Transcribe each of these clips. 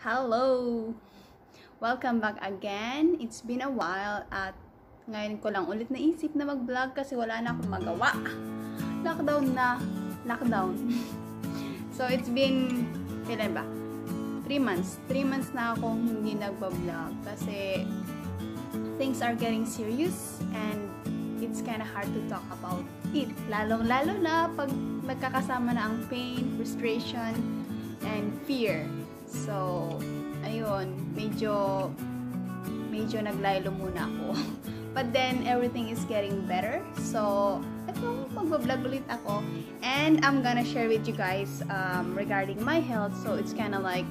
Hello! Welcome back again. It's been a while at ngayon ko lang ulit naisip na mag-vlog kasi wala na akong magawa. Lockdown na. Lockdown. so, it's been, kailan ba? 3 months. 3 months na akong hindi nagba-vlog kasi things are getting serious and it's kind of hard to talk about it. Lalong-lalo na pag nagkakasama na ang pain, frustration, and fear. So, ayun, medyo, medyo naglaylo muna ako. But then, everything is getting better. So, eto, magbablog ulit ako. And I'm gonna share with you guys um, regarding my health. So, it's kind of like,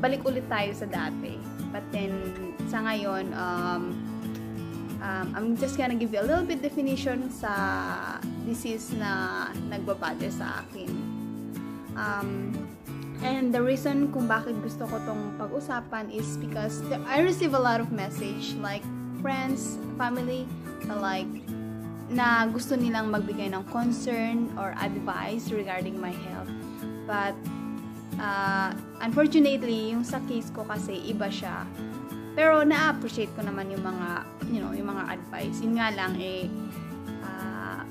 balik ulit tayo sa dati. But then, sa ngayon, um, um, I'm just gonna give you a little bit definition sa disease na nagbabate sa akin. Um, And the reason kung bakit gusto ko tong pag-usapan is because I receive a lot of message like friends, family, like na gusto nilang magbigay ng concern or advice regarding my health. But uh, unfortunately, yung sa case ko kasi iba siya. Pero na-appreciate ko naman yung mga, you know, yung mga advice. Yun nga lang eh uh,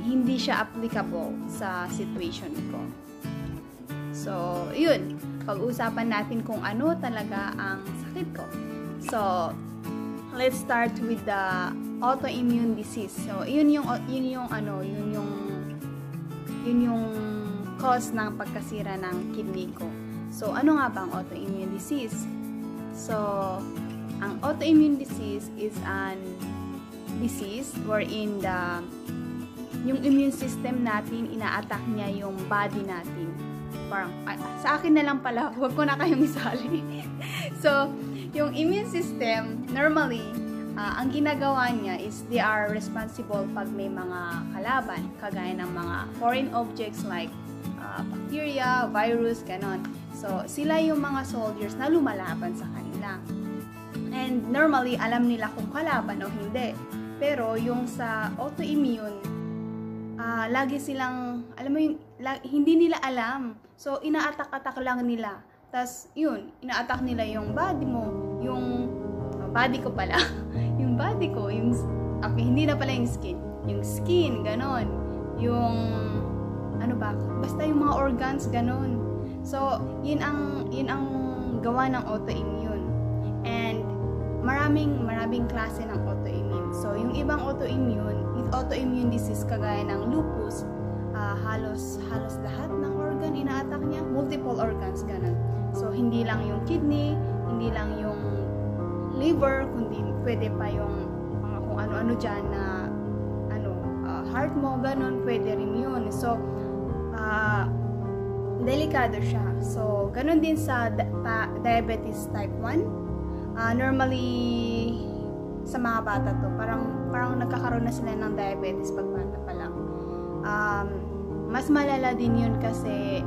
hindi siya applicable sa situation ko. So, yun. Pag-usapan natin kung ano talaga ang sakit ko. So, let's start with the autoimmune disease. So, yun yung yun yung ano, yun yung yun yung cause ng pagkasira ng kidney ko. So, ano nga ba ang autoimmune disease? So, ang autoimmune disease is an disease wherein the yung immune system natin, ina-attack niya yung body natin parang, sa akin na lang pala, huwag ko na kayong isali. so, yung immune system, normally, uh, ang ginagawa niya is they are responsible pag may mga kalaban, kagaya ng mga foreign objects like uh, bacteria, virus, ganon. So, sila yung mga soldiers na lumalaban sa kanila. And normally, alam nila kung kalaban o hindi. Pero yung sa autoimmune, uh, lagi silang, alam mo yung, la, hindi nila alam So, ina-attack-attack lang nila. Tapos, yun, ina-attack nila yung body mo, yung uh, body ko pala. yung body ko, yung, okay, hindi na pala yung skin. Yung skin, ganon. Yung, ano ba, basta yung mga organs, ganon. So, yun ang, yun ang gawa ng autoimmune. And, maraming, maraming klase ng autoimmune. So, yung ibang autoimmune, autoimmune disease kagaya ng lupus, uh, halos, halos lahat ng organ ina-attack niya, multiple organs, ganun. So, hindi lang yung kidney, hindi lang yung liver, kundi pwede pa yung mga kung ano-ano dyan na ano, uh, heart mo, ganun, pwede rin yun. So, uh, delikado siya. So, ganun din sa ta- diabetes type 1. Uh, normally, sa mga bata to, parang, parang nagkakaroon na sila ng diabetes pag bata pa lang. Um, mas malala din yun kasi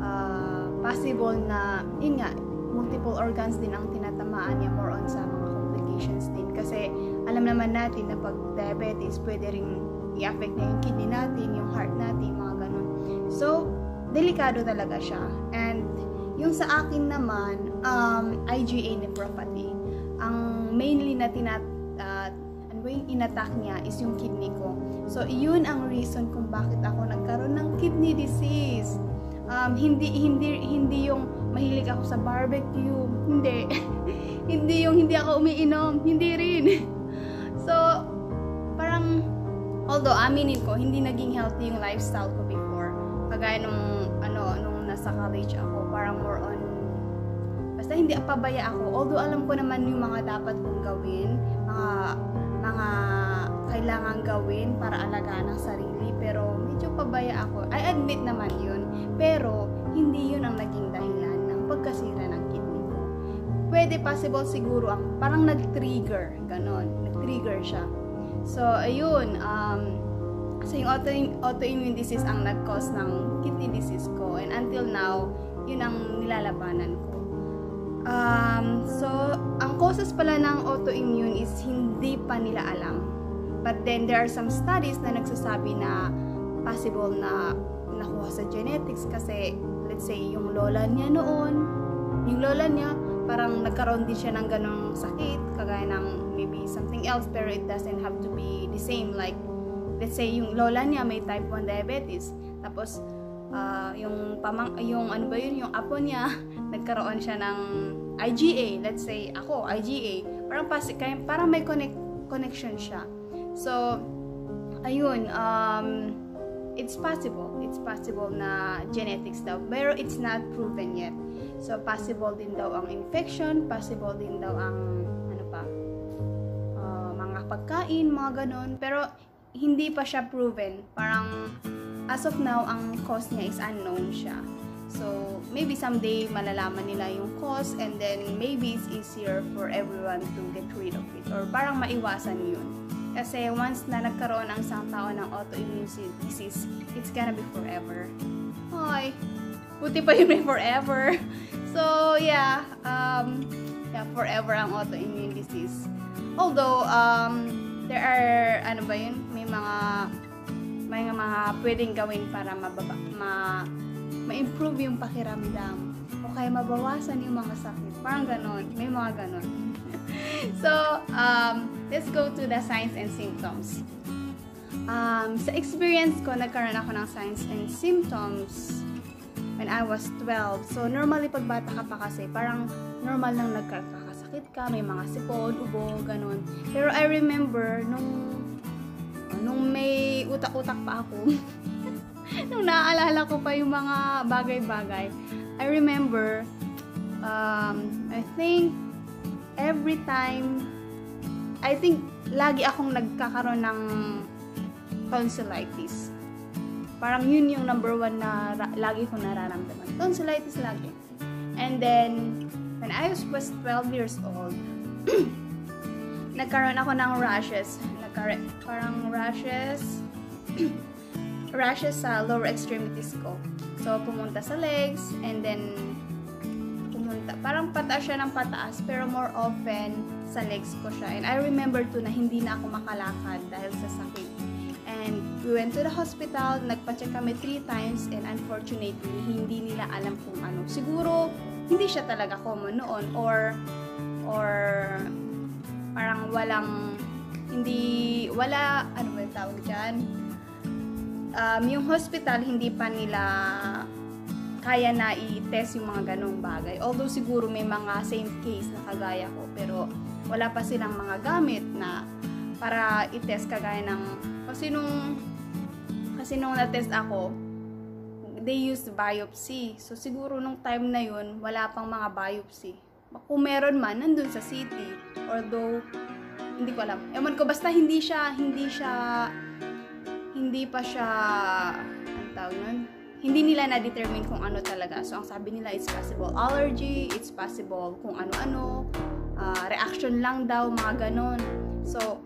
uh, possible na, yun nga, multiple organs din ang tinatamaan niya more on sa mga complications din. Kasi alam naman natin na pag diabetes, pwede rin i-affect na yung kidney natin, yung heart natin, mga ganun. So, delikado talaga siya. And yung sa akin naman, um, IgA nephropathy. Ang mainly na tinat yung inattack niya is yung kidney ko. So, yun ang reason kung bakit ako nagkaroon ng kidney disease. Um, hindi, hindi, hindi yung mahilig ako sa barbecue. Hindi. hindi yung hindi ako umiinom. Hindi rin. so, parang, although aminin ko, hindi naging healthy yung lifestyle ko before. Kagaya nung, ano, nung nasa college ako, parang more on, basta hindi pabaya ako. Although alam ko naman yung mga dapat kong gawin, mga, mga kailangan gawin para alagaan ang sarili pero medyo pabaya ako. I admit naman yun. Pero hindi yun ang naging dahilan ng pagkasira ng kidney ko. Pwede possible siguro ang parang nag-trigger, ganon. Nag-trigger siya. So, ayun, um, so yung auto autoimmune disease ang nag-cause ng kidney disease ko and until now, yun ang nilalabanan ko. Um, so, causes pala ng autoimmune is hindi pa nila alam But then there are some studies na nagsasabi na possible na nakuha sa genetics kasi let's say yung lola niya noon yung lola niya, parang nagkaroon din siya ng ganong sakit, kagaya ng maybe something else, pero it doesn't have to be the same. Like, let's say, yung lola niya may type 1 diabetes, tapos, uh, yung pamang, yung ano ba yun, yung apo niya, nagkaroon siya ng IgA, let's say, ako, IgA, parang, pasi, parang may connect, connection siya. So, ayun, um, it's possible. It's possible na genetics daw. Pero it's not proven yet. So, possible din daw ang infection, possible din daw ang, ano pa, uh, mga pagkain, mga ganon. Pero, hindi pa siya proven. Parang, as of now, ang cause niya is unknown siya. So, maybe someday malalaman nila yung cause and then maybe it's easier for everyone to get rid of it. Or parang maiwasan yun. Kasi once na nagkaroon ang isang tao ng autoimmune disease, it's gonna be forever. Hoy, buti pa yun may forever. So, yeah, um, yeah, forever ang autoimmune disease. Although, um, there are, ano ba yun, may mga, may mga pwedeng gawin para mababa, ma, ma-improve yung pakiramdam o kaya mabawasan yung mga sakit. Parang ganon. May mga ganon. so, um, let's go to the signs and symptoms. Um, sa experience ko, nagkaroon ako ng signs and symptoms when I was 12. So, normally pag bata ka pa kasi, parang normal lang nagkakasakit ka, may mga sipon, ubo, ganon. Pero I remember, nung, nung may utak-utak pa ako, nung naaalala ko pa yung mga bagay-bagay, I remember, um, I think, every time, I think, lagi akong nagkakaroon ng tonsillitis. Parang yun yung number one na lagi kong nararamdaman. Tonsillitis lagi. And then, when I was 12 years old, nagkaroon ako ng rashes. Nagkaroon, parang rashes, rashes sa lower extremities ko. So, pumunta sa legs, and then, pumunta, parang pataas siya ng pataas, pero more often, sa legs ko siya. And I remember to na hindi na ako makalakad dahil sa sakit. And we went to the hospital, nagpa-check kami three times, and unfortunately, hindi nila alam kung ano. Siguro, hindi siya talaga common noon, or, or, parang walang, hindi, wala, ano ba yung tawag dyan? Um, yung hospital hindi pa nila kaya na i-test yung mga ganong bagay. Although siguro may mga same case na kagaya ko, pero wala pa silang mga gamit na para i-test kagaya ng kasi nung kasi nung na-test ako, they used biopsy. So siguro nung time na yun, wala pang mga biopsy. Kung meron man, nandun sa city. Although, hindi ko alam. Ewan ko, basta hindi siya, hindi siya hindi pa siya, ang tawag nun, hindi nila na-determine kung ano talaga. So, ang sabi nila, it's possible allergy, it's possible kung ano-ano, uh, reaction lang daw, mga ganon. So,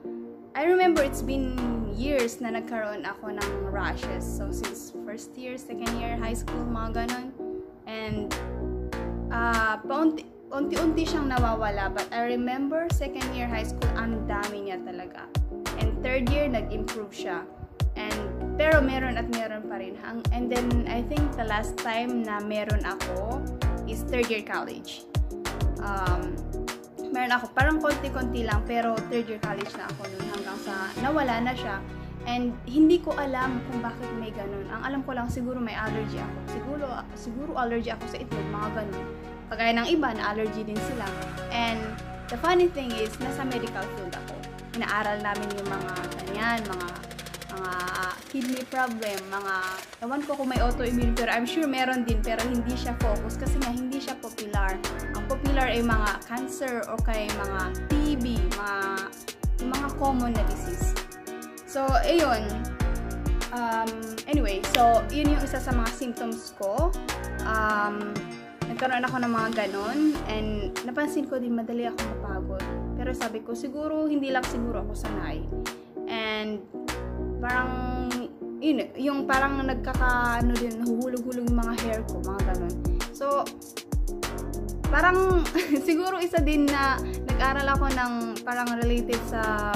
I remember it's been years na nagkaroon ako ng rashes. So, since first year, second year, high school, mga ganon. And, uh, paunti, unti-unti siyang nawawala. But I remember second year high school, ang dami niya talaga. And third year, nag-improve siya. And, pero meron at meron pa rin. And then, I think the last time na meron ako is third year college. Um, meron ako, parang konti-konti lang, pero third year college na ako noon hanggang sa nawala na siya. And hindi ko alam kung bakit may ganun. Ang alam ko lang, siguro may allergy ako. Siguro, siguro allergy ako sa itlog, mga ganun. Kagaya ng iba, na allergy din sila. And the funny thing is, nasa medical field ako. Inaaral namin yung mga ganyan, mga mga kidney problem, mga, ewan ko kung may autoimmune, pero I'm sure meron din, pero hindi siya focus kasi nga hindi siya popular. Ang popular ay mga cancer o kay mga TB, mga, mga common na disease. So, ayun. Um, anyway, so, yun yung isa sa mga symptoms ko. Um, nagkaroon ako ng mga ganon, and napansin ko din madali ako mapagod. Pero sabi ko, siguro, hindi lang siguro ako sanay. And, parang yun, yung parang nagkaka ano din nahuhulog-hulog yung mga hair ko, mga ganun. So parang siguro isa din na nag-aral ako ng parang related sa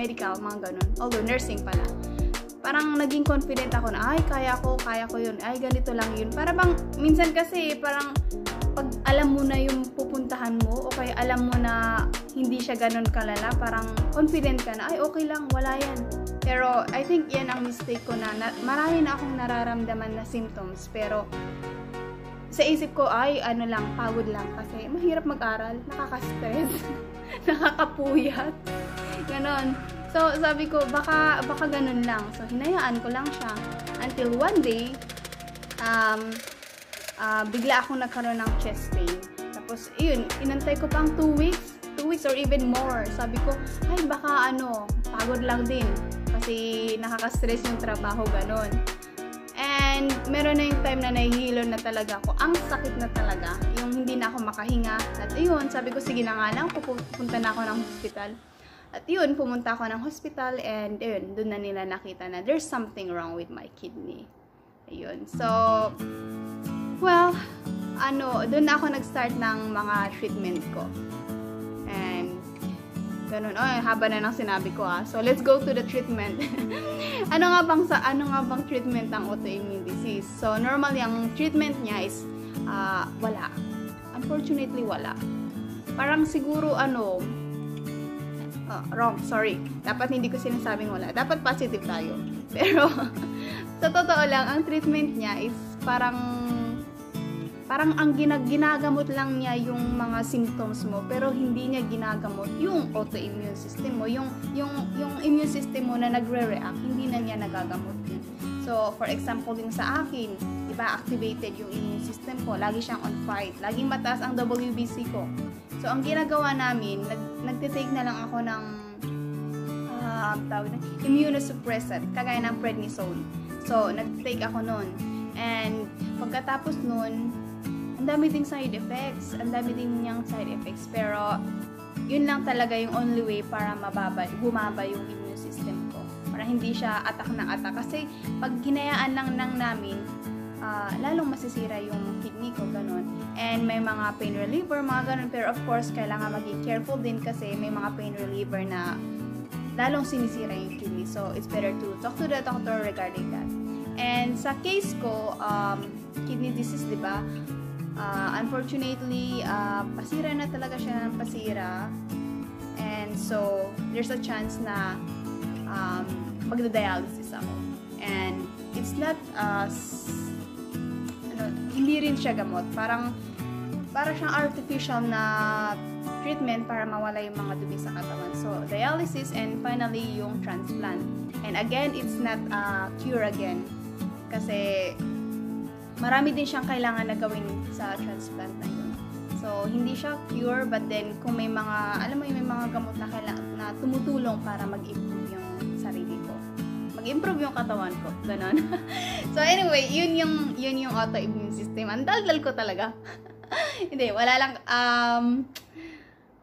medical, mga ganun. Although nursing pala. Parang naging confident ako na, ay, kaya ko, kaya ko yun. Ay, ganito lang yun. Para bang, minsan kasi, parang, pag alam mo na yung pupuntahan mo, o kaya alam mo na hindi siya ganun kalala, parang confident ka na, ay okay lang, wala yan. Pero I think yan ang mistake ko na, na marami na akong nararamdaman na symptoms, pero sa isip ko, ay ano lang, pagod lang kasi mahirap mag-aral, nakaka-stress, nakakapuyat, ganon. So, sabi ko, baka, baka ganun lang. So, hinayaan ko lang siya. Until one day, um, uh, bigla ako nagkaroon ng chest pain. Tapos, yun, inantay ko pang 2 weeks, 2 weeks or even more. Sabi ko, ay baka ano, pagod lang din. Kasi nakaka-stress yung trabaho, ganun. And meron na yung time na nahihilo na talaga ako. Ang sakit na talaga. Yung hindi na ako makahinga. At yun, sabi ko, sige na nga lang, pupunta na ako ng hospital. At yun, pumunta ako ng hospital and yun, doon na nila nakita na there's something wrong with my kidney. Ayun. So, well, ano, doon na ako nag-start ng mga treatment ko. Ganun. Oh, haba na ng sinabi ko ah. So, let's go to the treatment. ano nga bang sa ano nga bang treatment ng autoimmune disease? So, normally ang treatment niya is uh, wala. Unfortunately, wala. Parang siguro ano, uh, wrong, sorry. Dapat hindi ko sinasabing wala. Dapat positive tayo. Pero, sa totoo lang, ang treatment niya is parang parang ang ginag ginagamot lang niya yung mga symptoms mo pero hindi niya ginagamot yung autoimmune system mo yung yung yung immune system mo na nagre-react hindi na niya nagagamot. Yun so for example din sa akin di ba activated yung immune system ko lagi siyang on fight laging mataas ang WBC ko. So ang ginagawa namin nag nagte-take na lang ako ng uh, tawag na immunosuppressant kagaya ng prednisone. So nag-take ako noon and pagkatapos noon dami ding side effects, ang dami din niyang side effects, pero yun lang talaga yung only way para mababa, bumaba yung immune system ko. Para hindi siya atak ng atak. Kasi pag hinayaan lang nang namin, uh, lalong masisira yung kidney ko, ganun. And may mga pain reliever, mga ganun. Pero of course, kailangan maging careful din kasi may mga pain reliever na lalong sinisira yung kidney. So, it's better to talk to the doctor regarding that. And sa case ko, um, kidney disease, di ba? Uh, unfortunately, uh, pasira na talaga siya ng pasira. And so, there's a chance na um, magda-dialysis ako. And it's not, uh, ano, hindi rin siya gamot. Parang, para siyang artificial na treatment para mawala yung mga dumi sa katawan. So, dialysis and finally yung transplant. And again, it's not a cure again. Kasi, marami din siyang kailangan na gawin sa transplant na yun. So, hindi siya cure, but then, kung may mga, alam mo may mga gamot na, kailangan, na tumutulong para mag-improve yung sarili ko. Mag-improve yung katawan ko. Ganon. so, anyway, yun yung, yun yung autoimmune system. Ang daldal ko talaga. hindi, wala lang, um,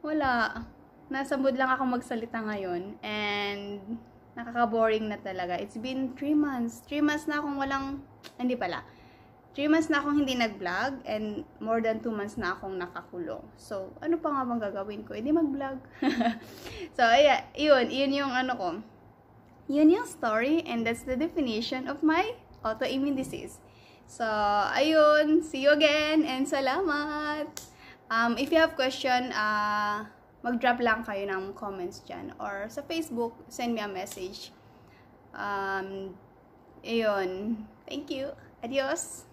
wala. Nasa mood lang ako magsalita ngayon. And, nakaka-boring na talaga. It's been 3 months. 3 months na akong walang, hindi pala 3 months na akong hindi nag-vlog and more than 2 months na akong nakakulong. So, ano pa nga bang gagawin ko? Hindi mag-vlog. so, ayan, yun, yun yung ano ko. Yun yung story and that's the definition of my autoimmune disease. So, ayun, see you again and salamat! Um, if you have question, uh, mag-drop lang kayo ng comments dyan or sa Facebook, send me a message. Um, ayun, thank you. Adios!